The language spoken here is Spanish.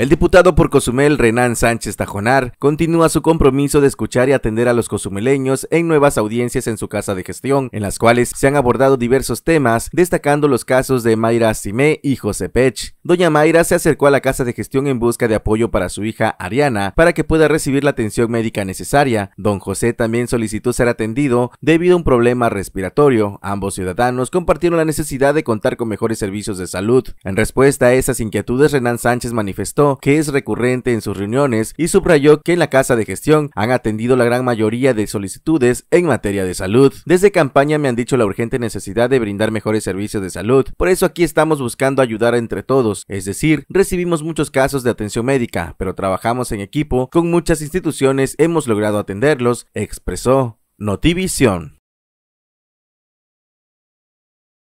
El diputado por Cozumel, Renan Sánchez Tajonar, continúa su compromiso de escuchar y atender a los cozumeleños en nuevas audiencias en su casa de gestión, en las cuales se han abordado diversos temas, destacando los casos de Mayra Simé y José Pech. Doña Mayra se acercó a la casa de gestión en busca de apoyo para su hija Ariana, para que pueda recibir la atención médica necesaria. Don José también solicitó ser atendido debido a un problema respiratorio. Ambos ciudadanos compartieron la necesidad de contar con mejores servicios de salud. En respuesta a esas inquietudes, Renan Sánchez manifestó que es recurrente en sus reuniones y subrayó que en la Casa de Gestión han atendido la gran mayoría de solicitudes en materia de salud. Desde campaña me han dicho la urgente necesidad de brindar mejores servicios de salud, por eso aquí estamos buscando ayudar entre todos, es decir, recibimos muchos casos de atención médica, pero trabajamos en equipo con muchas instituciones, hemos logrado atenderlos, expresó Notivisión.